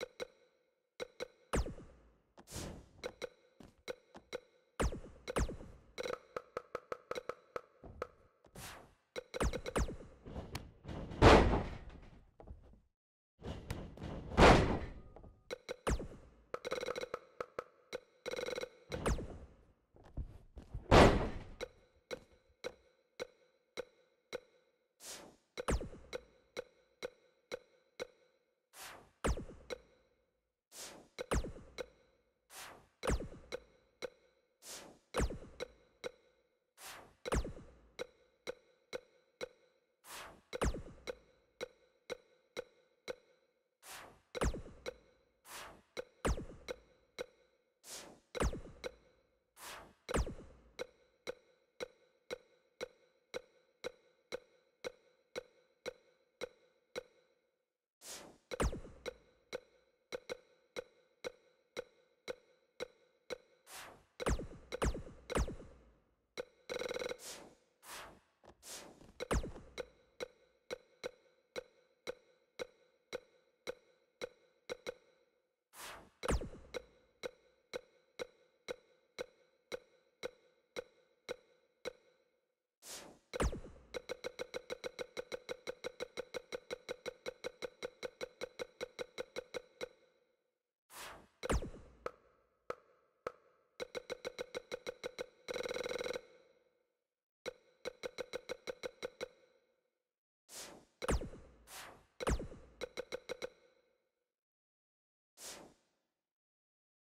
you